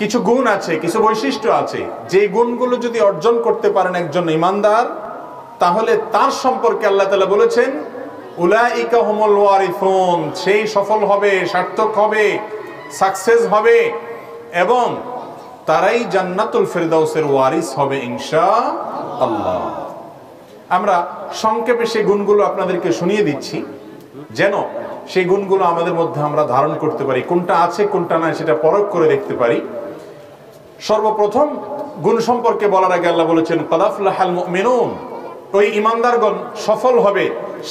কিছু গুণ আছে, কিছু বৈশিষ্ট্য আছে। যে গুণগুলো যদি অর্জন করতে পারেন একজন ইমানদার, তাহলে তার সম্পর্কে আল্লাহ তালা বলেছেন সেই সফল হবে, সার্থক হবে, সাকসেস হবে, এবং তারাই জান্নাতুল ফেরদাউসের ওয়ারিস হবে ইনশা আল্লাহ আমরা সংক্ষেপে সেই গুণগুলো আপনাদেরকে শুনিয়ে দিচ্ছি, যেন সেই গুণগুলো আমাদের মধ্যে আমরা ধারণ করতে পারি। কোনটা আছে, কোনটা নাই, সেটা পরখ করে দেখতে পারি। সর্বপ্রথম গুণ সম্পর্কে বলার আগে আল্লাহ বলেছেন কাদাফলাহাল মুমিনুন। ওই ইমানদারগণ সফল হবে,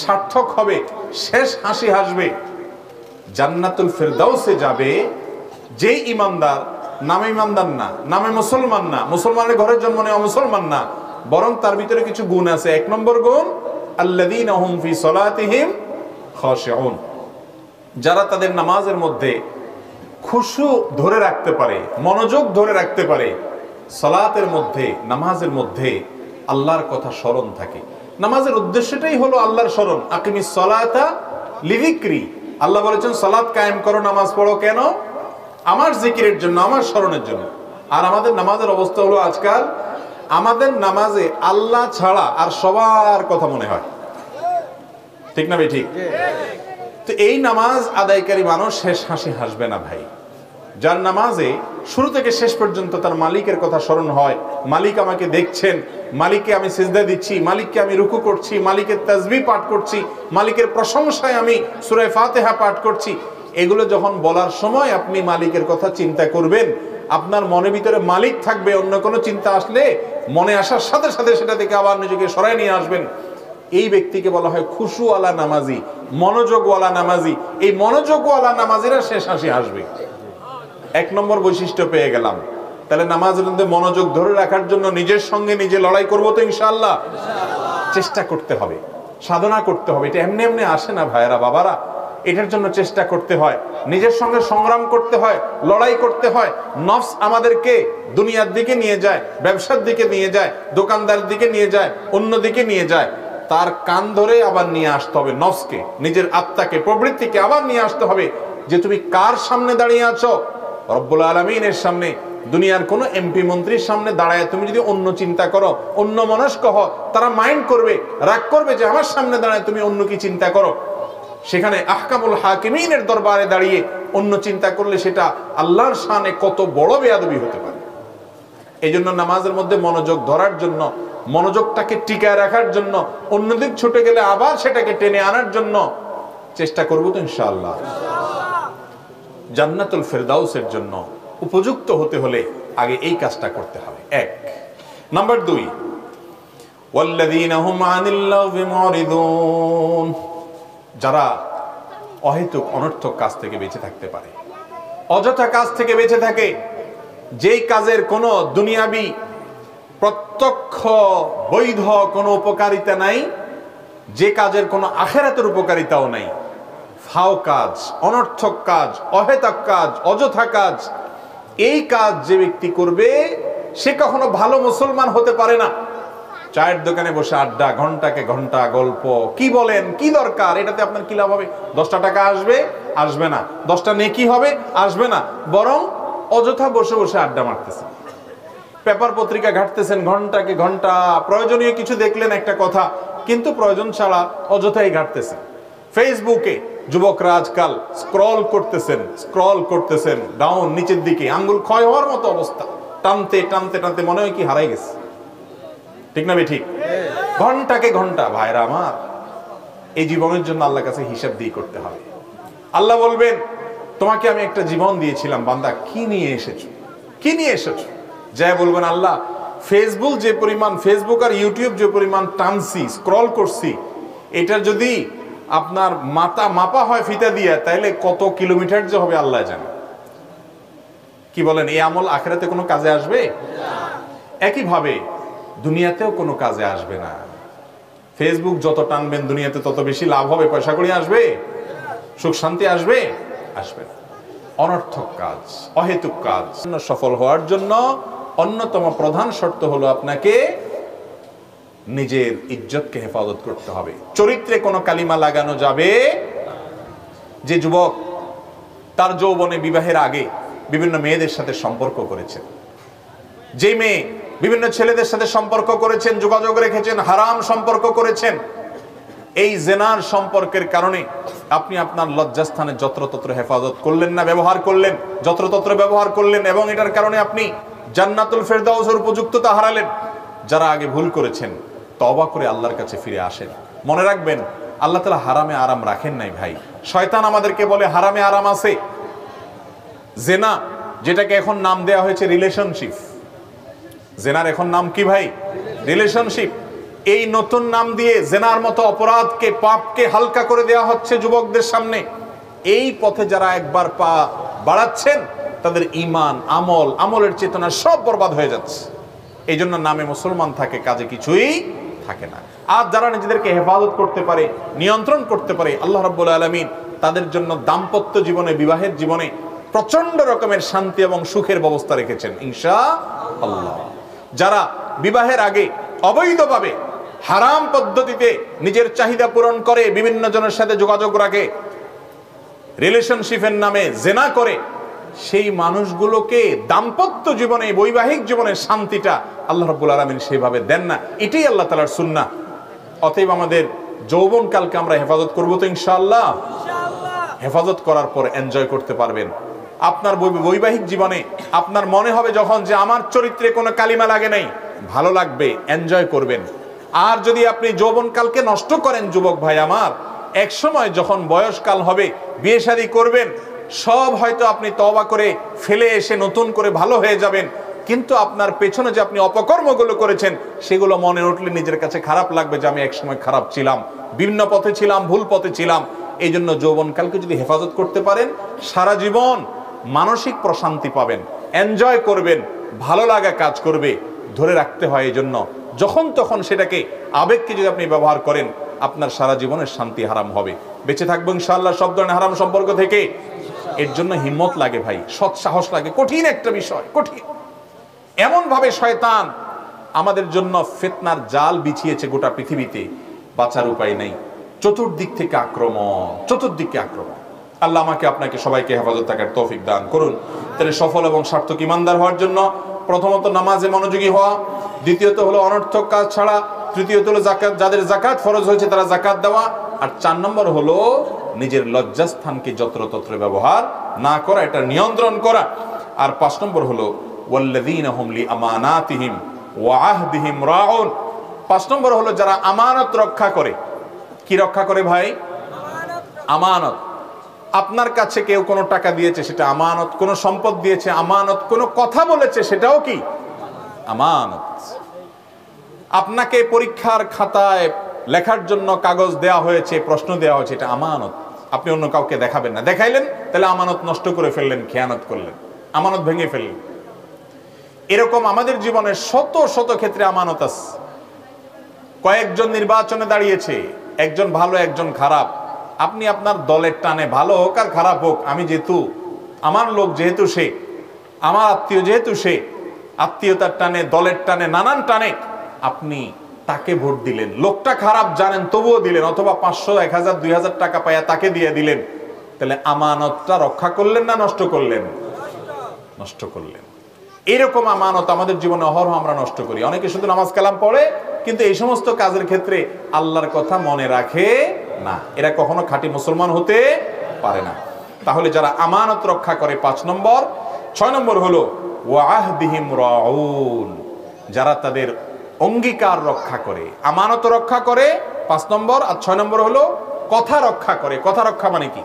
সার্থক হবে, শেষ হাসি হাসবে। জান্নাতুল ফেরদাউসে যাবে যে ইমানদার, নামে ইমানদার না, নামে মুসলমান না, মুসলমানের ঘরের জন্ম নেওয়া মুসলমান না, বরং তার ভিতরে কিছু গুণ আছে। এক নম্বর গুণ, আল্লাযীনা হুম ফি যারা তাদের নামাজের মধ্যে খুশু ধরে রাখতে পারে, মনোযোগ ধরে রাখতে পারে, সালাতের মধ্যে, নামাজের মধ্যে আল্লাহর কথা স্মরণ থাকে। নামাজের উদ্দেশ্যটাই হলো আল্লাহর স্মরণ। আকিমি সলাতা লিভিক্রি আল্লাহ বলেছেন সলাৎ কায়েম করো, নামাজ পড়ো কেন? আমার জিকিরের জন্য, আমার স্মরণের জন্য। আর আমাদের নামাজের অবস্থা হলো আজকাল, আমাদের নামাজে আল্লাহ ছাড়া আর সবার কথা মনে হয়। ঠিক না ভাই, ঠিক? তো এই নামাজ আদায়কারী মানুষ শেষ হাসি হাসবে না ভাই। যার নামাজে শুরু থেকে শেষ পর্যন্ত তার মালিকের কথা স্মরণ হয়, মালিক আমাকে দেখছেন, মালিককে আমি সিজদা দিচ্ছি, মালিককে আমি রুকু করছি, মালিকের তাজবি পাঠ করছি, মালিকের প্রশংসায় আমি সুরায় ফাতেহা পাঠ করছি। এগুলো যখন বলার সময় আপনি মালিকের কথা চিন্তা করবেন, আপনার মনের ভিতরে মালিক থাকবে, অন্য কোনো চিন্তা আসলে মনে আসার সাথে সাথে সেটা থেকে আবার নিজেকে সরাই নিয়ে আসবেন। এই ব্যক্তিকে বলা হয় খুশুওয়ালা নামাজি, মনোযোগওয়ালা নামাজি। এই মনোযোগওয়ালা নামাজিরা শেষ হাসি আসবে এক নম্বর বৈশিষ্ট্য পেয়ে গেলাম। তাহলে নামাজের মধ্যে মনোযোগ ধরে রাখার জন্য নিজের সঙ্গে নিজে লড়াই করব তো ইনশাল্লাহ চেষ্টা করতে হবে। সাধনা করতে হবে। এটা এমনি এমনি আসে না ভাইয়েরা, বাবারা। এটার জন্য চেষ্টা করতে হয়। নিজের সঙ্গে সংগ্রাম করতে হয়, লড়াই করতে হয়। নফস আমাদেরকে দুনিয়ার দিকে নিয়ে যায়, ব্যবসার দিকে নিয়ে যায় দোকানদার দিকে নিয়ে যায় অন্য দিকে নিয়ে যায়। তার কান ধরে আবার নিয়ে আসতে হবে নফসকে, নিজের আত্মাকে, প্রবৃত্তিকে আবার নিয়ে আসতে হবে যে তুমি কার সামনে দাঁড়িয়ে আছো? রব্বুল আলমিনের সামনে, দুনিয়ার কোনো এমপি মন্ত্রীর সামনে দাঁড়ায় তুমি যদি অন্য চিন্তা করো, অন্য মনস্ক হও, তারা মাইন্ড করবে, রাগ করবে যে আমার সামনে দাঁড়ায় তুমি অন্য কি চিন্তা করো? সেখানে আহকামুল হাকিমিনের দরবারে দাঁড়িয়ে অন্য চিন্তা করলে সেটা আল্লাহর শানে কত বড় বেয়াদবি হতে পারে। এই জন্য নামাজের মধ্যে মনোযোগ ধরার জন্য মনোযোগটাকে টিকায় রাখার জন্য, অন্যদিক ছুটে গেলে আবার সেটাকে টেনে আনার জন্য চেষ্টা করব তো ইনশাআল্লাহ। জান্নাতুল ফেরদাউসের জন্য উপযুক্ত হতে হলে আগে এই কাজটা করতে হবে। এক। নাম্বার দুই। যারা অহেতুক, অনর্থক কাজ থেকে বেঁচে থাকতে পারে। অযথা কাজ থেকে বেঁচে থাকে। যেই কাজের কোনো দুনিয়াবি প্রত্যক্ষ বৈধ কোনো উপকারিতা নাই, যে কাজের কোনো আখেরাতের উপকারিতাও নাই। ফাও কাজ, অনর্থক কাজ, অহেতক কাজ, অযথা কাজ, এই কাজ যে ব্যক্তি করবে, সে কখনো ভালো মুসলমান হতে পারে না। চায়ের দোকানে বসে আড্ডা, ঘন্টাকে ঘণ্টা, গল্প, কি বলেন, কি দরকার, এটাতে আপনার কি লাভ হবে? দশটা টাকা আসবে আসবে না। দশটা নেকি হবে, আসবে না। বরং অযথা বসে বসে আড্ডা মারতেছে। পেপার পত্রিকা ঘাটতেছেন ঘন্টাকে ঘণ্টা। প্রয়োজনীয় কিছু দেখলেন একটা কথা, কিন্তু প্রয়োজন ছাড়া অযথাই ঘাটতেছেন ফেসবুকে যুবকরা আজকাল স্ক্রল করতেছেন স্ক্রল করতেছেন, ডাউন, নিচের দিকে, আঙ্গুল ক্ষয় হওয়ার মতো অবস্থা। টানতে টানতে টানতে মনে হয় কি হারাই গেছে। ঠিক না ঠিক? ঘন্টাকে ঘণ্টা, ভাইরা আমার। এই জীবনের জন্য আল্লাহর কাছে হিসাব দিয়ে করতে হবে। আল্লাহ বলবেন, তোমাকে আমি একটা জীবন দিয়েছিলাম, বান্দা, কি নিয়ে এসেছ? কি নিয়ে এসেছ? যাই বলবেন আল্লাহ ফেসবুক যে পরিমাণ ফেসবুক আর ইউটিউব যে পরিমাণ টানছি স্ক্রল করছি এটার যদি আপনার মাথা মাপা হয় ফিতা দিয়ে তাহলে কত কিলোমিটার যে হবে আল্লাহ জানে। কি বলেন এই আমল আখেরাতে কোনো কাজে আসবে? একইভাবে দুনিয়াতেও কোনো কাজে আসবে না। ফেসবুক যত টানবেন দুনিয়াতে তত বেশি লাভ হবে পয়সা করে আসবে? সুখ শান্তি আসবে? আসবে না। অনর্থক কাজ অহেতুক কাজ সফল হওয়ার জন্য অন্যতম প্রধান শর্ত হলো আপনাকে নিজের ইজ্জতকে হেফাজত করতে হবে। চরিত্রে কোনো কালিমা লাগানো যাবে যে যুবক তার যৌবনে বিবাহের আগে বিভিন্ন মেয়েদের সাথে সম্পর্ক করেছেন। যে মেয়ে বিভিন্ন ছেলেদের সাথে সম্পর্ক করেছেন, যোগাযোগ রেখেছেন, হারাম সম্পর্ক করেছেন, এই জেনার সম্পর্কের কারণে আপনি আপনার লজ্জাস্থানে যত্রতত্র হেফাজত করলেন না, ব্যবহার করলেন, যত্রতত্র ব্যবহার করলেন এবং এটার কারণে আপনি জান্নাতুল ফেরদাউসের উপযুক্ততা হারালেন। যারা আগে ভুল করেছেন তবা করে আল্লাহর কাছে ফিরে আসেন। মনে রাখবেন, আল্লাহ তালা হারামে আরাম রাখেন নাই ভাই। শয়তান আমাদেরকে বলে, হারামে আরাম আছে। জেনা, যেটাকে এখন নাম দেয়া হয়েছে রিলেশনশিপ জেনার এখন নাম কি ভাই? রিলেশনশিপ এই নতুন নাম দিয়ে জেনার মতো অপরাধকে, পাপকে হালকা করে দেওয়া হচ্ছে যুবকদের সামনে। এই পথে যারা একবার পা বাড়াচ্ছেন তাদের ইমান আমল, আমলের চেতনা সব বরবাদ হয়ে যাচ্ছে। এই জন্য নামে মুসলমান থাকে, কাজে কিছুই থাকে না। আর যারা নিজেদেরকে হেফাজত করতে পারে, নিয়ন্ত্রণ করতে পারে, আল্লাহ রাব্বুল আলামিন তাদের জন্য দাম্পত্য জীবনে, বিবাহের জীবনে প্রচণ্ড রকমের শান্তি এবং সুখের ব্যবস্থা রেখেছেন ইনশা আল্লাহ যারা বিবাহের আগে অবৈধভাবে হারাম পদ্ধতিতে নিজের চাহিদা পূরণ করে, বিভিন্ন জনের সাথে যোগাযোগ রাখে, রিলেশনশিপের নামে জেনা করে সেই মানুষগুলোকে দাম্পত্য জীবনে, বৈবাহিক জীবনের শান্তিটা আল্লাহ রাব্বুল আলামিন সেইভাবে দেন না। এটাই আল্লাহ তালার সুন্নাহ। অতএব আমাদের যৌবনকালকে আমরা হেফাজত করব তো ইনশাআল্লাহ। হেফাজত করার পর এনজয় করতে পারবেন। আপনার বৈবাহিক জীবনে আপনার মনে হবে যখন যে আমার চরিত্রে কোনো কালিমা লাগে নাই। ভালো লাগবে এনজয় করবেন। আর যদি আপনি যৌবনকালকে নষ্ট করেন, যুবক ভাই আমার এক সময় যখন বয়সকাল হবে, বিয়ে করবেন সব হয়তো আপনি তবা করে ফেলে এসে নতুন করে ভালো হয়ে যাবেন। কিন্তু আপনার পেছনে যে আপনি অপকর্মগুলো করেছেন, সেগুলো মনে উঠলে নিজের কাছে খারাপ লাগবে যে আমি একসময় খারাপ ছিলাম। বিভিন্ন পথে ছিলাম, ভুল পথে ছিলাম। এই জন্য যৌবনকালকে যদি হেফাজত করতে পারেন, সারা জীবন মানসিক প্রশান্তি পাবেন, এনজয় করবেন, ভালো লাগা কাজ করবে, ধরে রাখতে হয় এই জন্য যখন তখন সেটাকে, আবেগকে যদি আপনি ব্যবহার করেন, আপনার সারা জীবনের শান্তি হারাম হবে। বেঁচে থাকব ইনশাআল্লাহ সব ধরনের হারাম সম্পর্ক থেকে। এর জন্য হিম্মত লাগে ভাই, সৎ সাহস লাগে, কঠিন একটা বিষয়, কঠিন। এমন ভাবে শয়তান আমাদের জন্য ফিতনার জাল বিছিয়েছে গোটা পৃথিবীতে, বাঁচার উপায় নেই। চতুর্দিক থেকে আক্রমণ, চতুর্দিকে আক্রমণ। আল্লাহ আমাকে আপনাকে সবাইকে হেফাজত থাকার তৌফিক দান করুন। তাহলে সফল এবং সার্থক ইমানদার হওয়ার জন্য প্রথমত নামাজে মনোযোগী হওয়া, দ্বিতীয়ত হলো অনর্থক কাজ ছাড়া, তৃতীয়ত হলো যাদের জাকাত ফরজ হয়েছে তারা জাকাত দেওয়া, আর চার নম্বর হলো নিজের লজ্জাস্থানকে যত্রতত্র ব্যবহার না করা, এটা নিয়ন্ত্রণ করা। আর পাঁচ নম্বর হলো, ওয়াল্লাযীনা হুম লিআমানাতিহিম ওয়া আহদিহিম রাউন। পাঁচ নম্বর হলো, যারা আমানত রক্ষা করে। কি রক্ষা করে ভাই? আমানত। আপনার কাছে কেউ কোনো টাকা দিয়েছে, সেটা আমানত, কোনো সম্পদ দিয়েছে, আমানত, কোনো কথা বলেছে, সেটাও কি? আমানত। আপনাকে পরীক্ষার খাতায় লেখার জন্য কাগজ দেওয়া হয়েছে, প্রশ্ন দেওয়া হয়েছে, এটা আমানত। আপনি অন্য কাউকে দেখাবেন না। দেখাইলেন, তাহলে আমানত নষ্ট করে ফেললেন, খেয়ানত করলেন। আমানত ভেঙে ফেললেন। এরকম আমাদের জীবনের শত শত ক্ষেত্রে আমানত আছে। কয়েকজন নির্বাচনে দাঁড়িয়েছে, একজন ভালো, একজন খারাপ। আপনি আপনার দলের টানে ভালো হোক আর খারাপ হোক, আমি যেহেতু, আমার লোক যেহেতু সে, আমার আত্মীয় যেহেতু সে, আত্মীয়তার টানে, দলের টানে, নানান টানে, আপনি তাকে ভোট দিলেন। লোকটা খারাপ জানেন, তবুও দিলেন, অথবা পাঁচশো, এক হাজার, দুই হাজার টাকা পাইয়া তাকে দিয়ে দিলেন। তাহলে আমানতটা রক্ষা করলেন না নষ্ট করলেন? নষ্ট করলেন। এরকম আমানত আমাদের জীবনে অহরহ আমরা নষ্ট করি। অনেকে শুধু নামাজ কালাম পড়ে, কিন্তু এই সমস্ত কাজের ক্ষেত্রে আল্লাহর কথা মনে রাখে না। এরা কখনো খাঁটি মুসলমান হতে পারে না। তাহলে যারা আমানত রক্ষা করে, পাঁচ নম্বর। ছয় নম্বর হলো, ওয়াহদিহিম রাউন। যারা তাদের অঙ্গীকার রক্ষা করে, আমানত রক্ষা করে, পাঁচ নম্বর আর ছয় নম্বর হলো কথা রক্ষা করে। কথা রক্ষা মানে কি?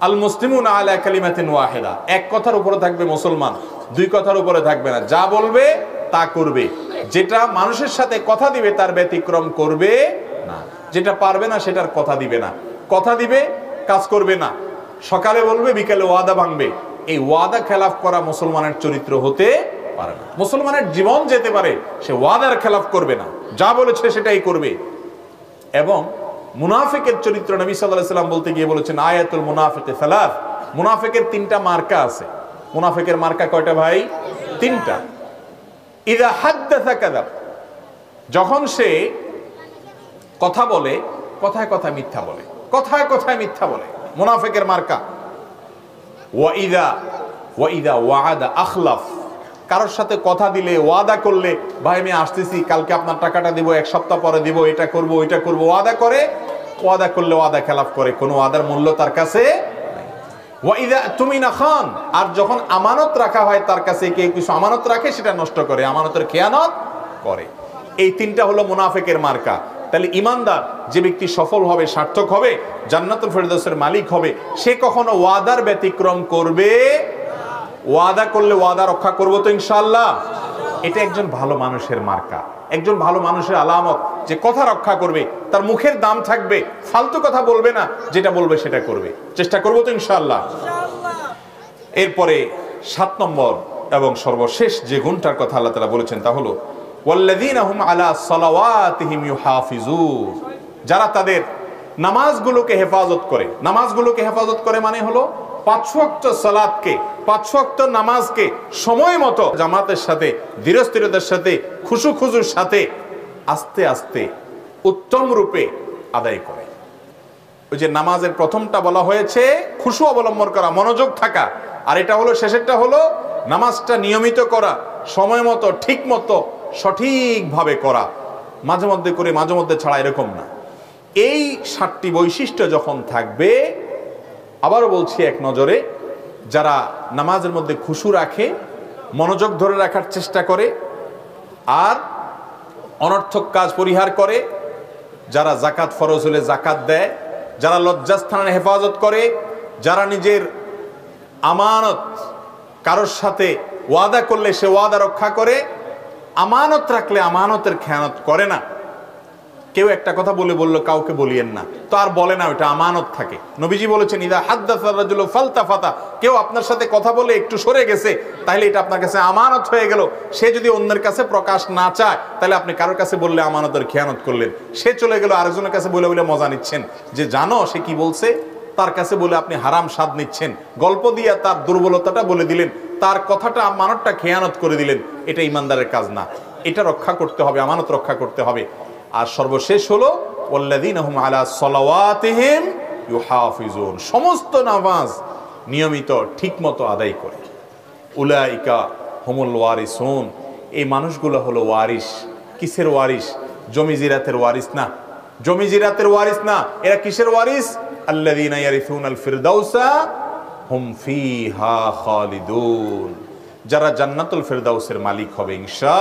আল মুসলিমুন আলা কালিমাতিন ওয়াহিদা। এক কথার উপরে থাকবে মুসলমান, দুই কথার উপরে থাকবে না। যা বলবে, তা করবে। যেটা মানুষের সাথে কথা দিবে, তার ব্যতিক্রম করবে না। যেটা পারবে না, সেটার কথা দিবে না। কথা দিবে, কাজ করবে না। সকালে বলবে, বিকালে ওয়াদা ভাঙবে। এই ওয়াদা খেলাফ করা মুসলমানের চরিত্র হতে পারে না। মুসলমানের জীবন যেতে পারে, সে ওয়াদার খেলাফ করবে না। যা বলেছে সেটাই করবে। এবং মুনাফিকের চরিত্র নবী সাল্লাহ সাল্লাম বলতে গিয়ে বলেছেন, আয়াতুল মুনাফিকে সালাফ মুনাফিকের তিনটা মার্কা আছে। মুনাফিকের মার্কা কয়টা ভাই? তিনটা। ইদা হাদ্দাসা কাযাব। যখন সে কথা বলে, কথায় কথায় মিথ্যা বলে। কথায় কথায় মিথ্যা বলে। মুনাফিকের মার্কা। ওয়া ইদা ওয়াইদা ওয়াদা আখলাফ। কারোর সাথে কথা দিলে, ওয়াদা করলে, ভাই, আমি আসতেছি, কালকে আপনার টাকাটা দিব, এক সপ্তাহ পরে দিব, এটা করব, ওইটা করব। ওয়াদা করে, ওয়াদা করলে ওয়াদা খেলাফ করে, কোনো ওয়াদার মূল্য তার কাছে তুমি না খান, আর যখন আমানত রাখা হয় তার কাছে কেউ কিছু আমানত রাখে, সেটা নষ্ট করে, আমানতের খেয়ানত করে। এই তিনটা হলো মুনাফেকের মার্কা। তাহলে ইমানদার, যে ব্যক্তি সফল হবে, সার্থক হবে, জান্নাতুল ফেরদৌসের মালিক হবে, সে কখনো ওয়াদার ব্যতিক্রম করবে ওয়াদা করলে ওয়াদা রক্ষা করব তো ইনশাল্লাহ এটা একজন ভালো মানুষের মার্কা। একজন ভালো মানুষের আলামত। যে কথা রক্ষা করবে তার মুখের দাম থাকবে। ফালতু কথা বলবে না যেটা বলবে সেটা করবে। চেষ্টা করব তো ইনশাল্লাহ এরপরে সাত নম্বর এবং সর্বশেষ যে গুণটার কথা আল্লাহ তালা বলেছেন তা হলো ওয়াল্লাযীনাহুম আলা সালাওয়াতিহিম যারা তাদের নামাজগুলোকে হেফাজত করে। নামাজগুলোকে হেফাজত করে মানে হলো পাঁচ ওয়াক্ত সালাতকে পাঁচ ওয়াক্ত নামাজকে সময় মতো জামাতের সাথে, ধীরস্থিরতার সাথে, খুশু খুশুর সাথে আস্তে আস্তে উত্তম রূপে আদায় করে। ওই যে নামাজের প্রথমটা বলা হয়েছে, খুশু অবলম্বন করা, মনোযোগ থাকা। আর এটা হলো, শেষেরটা হলো, নামাজটা নিয়মিত করা, সময় মতো, ঠিক মতো, সঠিকভাবে করা। মাঝে মধ্যে করে, মাঝে মধ্যে ছাড়া এরকম না। এই সাতটি বৈশিষ্ট্য যখন থাকবে, আবারও বলছি এক নজরে যারা নামাজের মধ্যে খুশু রাখে, মনোযোগ ধরে রাখার চেষ্টা করে, আর অনর্থক কাজ পরিহার করে, যারা জাকাত ফরজ হলে জাকাত দেয়, যারা লজ্জাস্থানের হেফাজত করে, যারা নিজের আমানত কারোর সাথে ওয়াদা করলে সে ওয়াদা রক্ষা করে, আমানত রাখলে আমানতের খেয়ানত করে না। কেউ একটা কথা বলে বলল, কাউকে বলিয়েন না। তো আর বলে না ওটা আমানত থাকে। নবীজি বলেছেন, ইদা হাদ্দাসারাজুল ফালতা ফাতা কেউ আপনার সাথে কথা বলে একটু সরে গেছে তাহলে এটা আপনার কাছে আমানত হয়ে গেল। সে যদি অন্যের কাছে প্রকাশ না চায় তাহলে আপনি কারোর কাছে বললে আমানতের খেয়ানত করলেন। সে চলে গেল আরেকজনের কাছে বলে বলে মজা নিচ্ছেন। যে জানো, সে কি বলছে? তার কাছে বলে আপনি হারাম স্বাদ নিচ্ছেন। গল্প দিয়ে তার দুর্বলতাটা বলে দিলেন। তার কথাটা, আমানতটা খেয়ানত করে দিলেন। এটা ইমানদারের কাজ না। এটা রক্ষা করতে হবে, আমানত রক্ষা করতে হবে। আর সর্বশেষ হলো ওল্লাদিনহুম আলা সলাওয়াতিহিম সমস্ত নামাজ নিয়মিত, ঠিকমতো আদায় করে। উলাইকা হুমুল ওয়ারিসুন। এই মানুষগুলো হলো ওয়ারিস। কিসের ওয়ারিস? জমি জিরাতের ওয়ারিস না। জমি জিরাতের ওয়ারিস না। এরা কিসের ওয়ারিস? আল্লাযীনা ইয়ারিসুনাল ফিরদাউসা হুম ফিহা খালিদুন। যারা জান্নাতুল ফেরদাউসের মালিক হবে ইনশা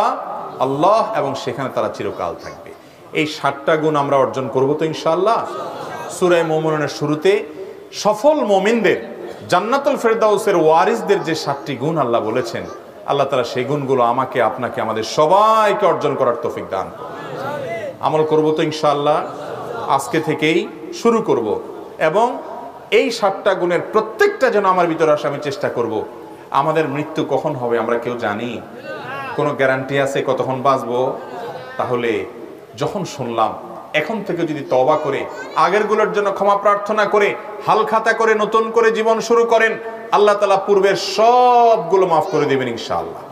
আল্লাহ, এবং সেখানে তারা চিরকাল থাকবে। এই সাতটা গুণ আমরা অর্জন করব তো ইনশাআল্লাহ। সুরায় মোমনের শুরুতে সফল মোমিনদের, জান্নাতুল ফেরদাউসের ওয়ারিসদের যে সাতটি গুণ আল্লাহ বলেছেন, আল্লাহ তারা সেই গুণগুলো আমাকে, আপনাকে, আমাদের সবাইকে অর্জন করার তৌফিক দান আমল করব তো ইনশাআল্লাহ। আজকে থেকেই শুরু করব এবং এই সাতটা গুণের প্রত্যেকটা যেন আমার ভিতরে আসে, আমি চেষ্টা করব। আমাদের মৃত্যু কখন হবে আমরা কেউ জানি। কোনো গ্যারান্টি আছে কতক্ষণ বাঁচবো? তাহলে যখন শুনলাম, এখন থেকে যদি তবা করে আগেরগুলোর জন্য ক্ষমা প্রার্থনা করে হালখাতা করে, নতুন করে জীবন শুরু করেন, আল্লাহ তালা পূর্বের সবগুলো মাফ করে দেবেন ইনশাআল্লাহ।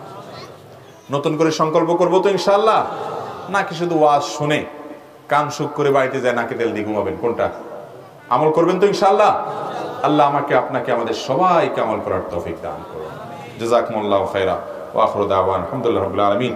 নতুন করে সংকল্প করব তো ইনশাআল্লাহ? নাকি শুধু ওয়াজ শুনে কান সুখ করে বাড়িতে যায়, নাকি তেল দিয়ে ঘুমাবেন? কোনটা? আমল করবেন তো ইনশাআল্লাহ? আল্লাহ আমাকে, আপনাকে, আমাদের সবাইকে আমল করার তৌফিক দান করুন। জাজাকুমুল্লাহ খাইরা ওয়া আখিরু দাওয়ান, আলহামদুলিল্লাহ আলামিন।